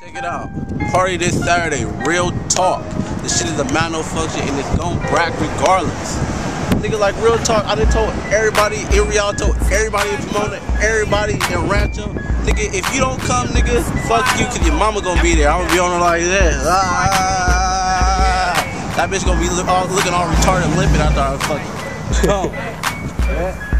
Check it out. Party this Saturday. Real talk. This shit is a malfunction and it's gon' brack regardless. Nigga, like real talk. I done told everybody in Rialto, everybody in Pomona, everybody in Rancho. Nigga, if you don't come, nigga, fuck you, cause your mama gonna be there. I'm gonna be on her like this. Ah, that bitch gonna be all, looking all retarded, limping after I fuck. Come.